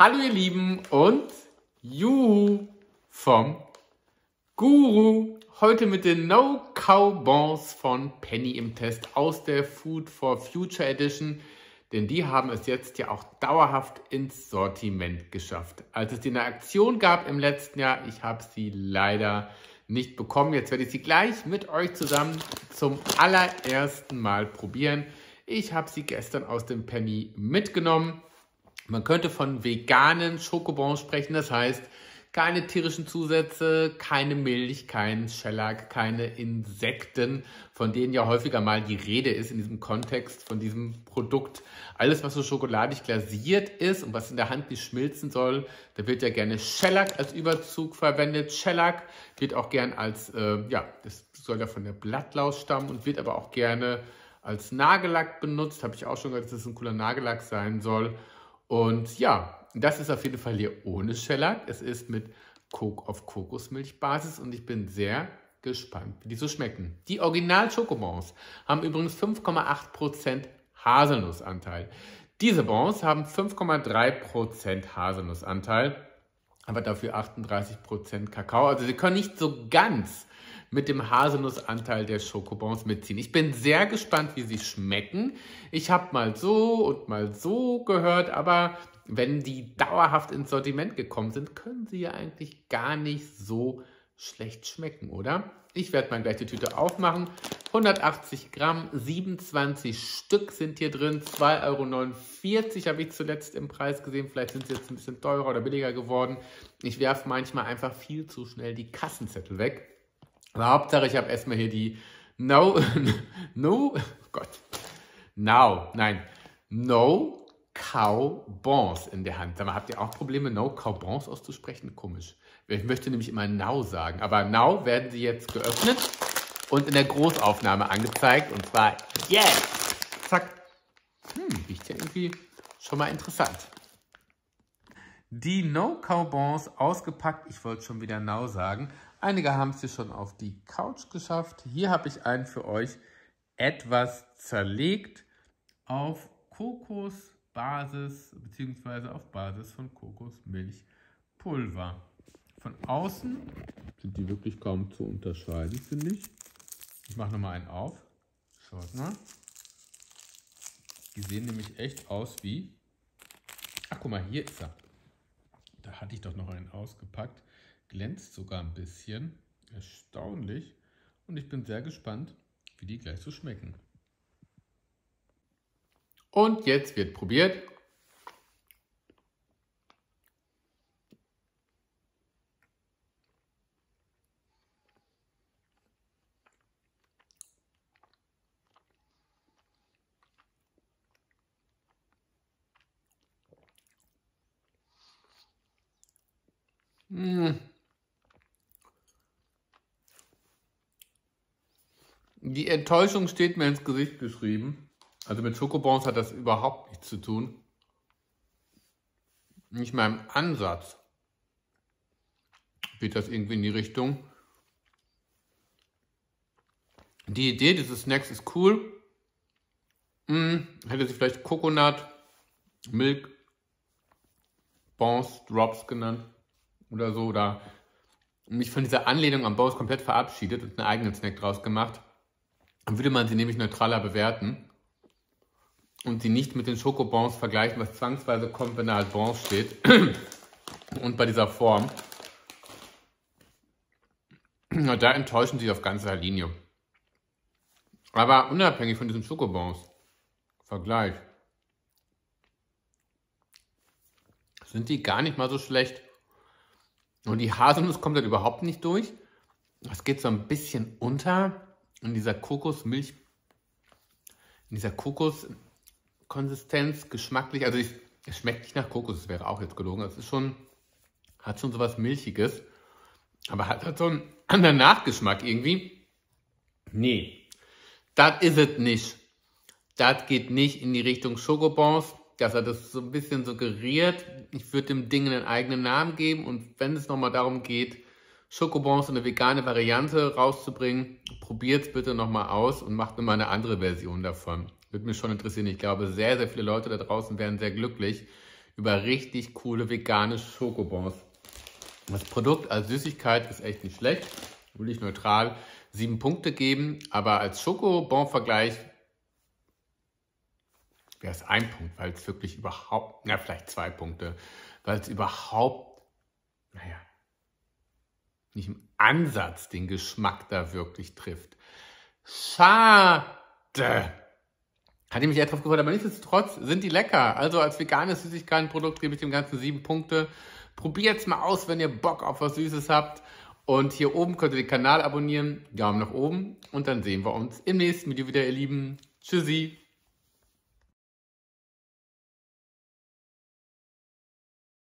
Hallo ihr Lieben und Juhu vom Guru. Heute mit den No Cow Bons von Penny im Test aus der Food for Future Edition. Denn die haben es jetzt ja auch dauerhaft ins Sortiment geschafft. Als es die eine Aktion gab im letzten Jahr, ich habe sie leider nicht bekommen. Jetzt werde ich sie gleich mit euch zusammen zum allerersten Mal probieren. Ich habe sie gestern aus dem Penny mitgenommen. Man könnte von veganen Schokobons sprechen, das heißt keine tierischen Zusätze, keine Milch, kein Shellac, keine Insekten, von denen ja häufiger mal die Rede ist in diesem Kontext von diesem Produkt. Alles, was so schokoladig glasiert ist und was in der Hand nicht schmilzen soll, da wird ja gerne Shellac als Überzug verwendet. Shellac wird auch gern als, äh, ja, das soll ja von der Blattlaus stammen und wird aber auch gerne als Nagellack benutzt. Habe ich auch schon gehört, dass es das ein cooler Nagellack sein soll. Und ja, das ist auf jeden Fall hier ohne Shellac. Es ist mit Kok auf Kokosmilchbasis und ich bin sehr gespannt, wie die so schmecken. Die Original Schokobons haben übrigens 5,8% Haselnussanteil. Diese Bons haben 5,3% Haselnussanteil, aber dafür 38% Kakao. Also sie können nicht so ganz mit dem Haselnussanteil der Schokobons mitziehen. Ich bin sehr gespannt, wie sie schmecken. Ich habe mal so und mal so gehört, aber wenn die dauerhaft ins Sortiment gekommen sind, können sie ja eigentlich gar nicht so schlecht schmecken, oder? Ich werde mal gleich die Tüte aufmachen. 180 Gramm, 27 Stück sind hier drin. 2,49 Euro habe ich zuletzt im Preis gesehen. Vielleicht sind sie jetzt ein bisschen teurer oder billiger geworden. Ich werfe manchmal einfach viel zu schnell die Kassenzettel weg. Aber Hauptsache, ich habe erstmal hier die No, No, Gott, Now, nein, No Cow Bons in der Hand. Sag mal, habt ihr auch Probleme, No Cow Bons auszusprechen? Komisch. Ich möchte nämlich immer Now sagen. Aber Now werden sie jetzt geöffnet und in der Großaufnahme angezeigt. Und zwar jetzt. Zack. Hm, riecht ja irgendwie schon mal interessant. Die No Cow Bons ausgepackt. Ich wollte schon wieder Now sagen. Einige haben es hier schon auf die Couch geschafft. Hier habe ich einen für euch etwas zerlegt auf Kokosbasis bzw. auf Basis von Kokosmilchpulver. Von außen sind die wirklich kaum zu unterscheiden, finde ich. Ich mache nochmal einen auf. Schaut mal. Die sehen nämlich echt aus wie... Ach, guck mal, hier ist er. Da hatte ich doch noch einen ausgepackt glänzt sogar ein bisschen. Erstaunlich. Und ich bin sehr gespannt, wie die gleich so schmecken. Und jetzt wird probiert. Die Enttäuschung steht mir ins Gesicht geschrieben. Also mit Schokobons hat das überhaupt nichts zu tun. Nicht mal im Ansatz geht das irgendwie in die Richtung. Die Idee dieses Snacks ist cool. Hm, hätte sie vielleicht Coconut, Milk, Bons, Drops genannt oder so. Oder mich von dieser Anlehnung am Bons komplett verabschiedet und einen eigenen Snack draus gemacht. Dann würde man sie nämlich neutraler bewerten und sie nicht mit den Schokobons vergleichen, was zwangsweise kommt, wenn da halt Bons steht. und bei dieser Form. Da enttäuschen sie auf ganzer Linie. Aber unabhängig von diesen Schokobons, Vergleich, sind die gar nicht mal so schlecht. Und die Haselnuss kommt halt überhaupt nicht durch. Das geht so ein bisschen unter in dieser Kokosmilch, in dieser Kokoskonsistenz, geschmacklich, also ich, es schmeckt nicht nach Kokos, das wäre auch jetzt gelogen. Es ist schon, hat schon so was Milchiges, aber hat halt so einen anderen Nachgeschmack irgendwie. Nee, das ist es nicht. Das geht nicht in die Richtung Schokobons. Das hat es so ein bisschen suggeriert. Ich würde dem Ding einen eigenen Namen geben und wenn es nochmal darum geht, Schokobons eine vegane Variante rauszubringen. Probiert es bitte nochmal aus und macht nochmal eine andere Version davon. Würde mich schon interessieren. Ich glaube, sehr, sehr viele Leute da draußen wären sehr glücklich über richtig coole vegane Schokobons. Das Produkt als Süßigkeit ist echt nicht schlecht, will ich neutral sieben Punkte geben, aber als Schokobon-Vergleich wäre es ein Punkt, weil es wirklich überhaupt, na vielleicht zwei Punkte, weil es überhaupt, naja, nicht im Ansatz den Geschmack da wirklich trifft. Schade. Hatte mich echt drauf gefreut, aber nichtsdestotrotz sind die lecker. Also als veganes Süßigkeitenprodukt gebe ich dem Ganzen sieben Punkte. Probiert es mal aus, wenn ihr Bock auf was Süßes habt. Und hier oben könnt ihr den Kanal abonnieren, Daumen nach oben. Und dann sehen wir uns im nächsten Video wieder, ihr Lieben. Tschüssi.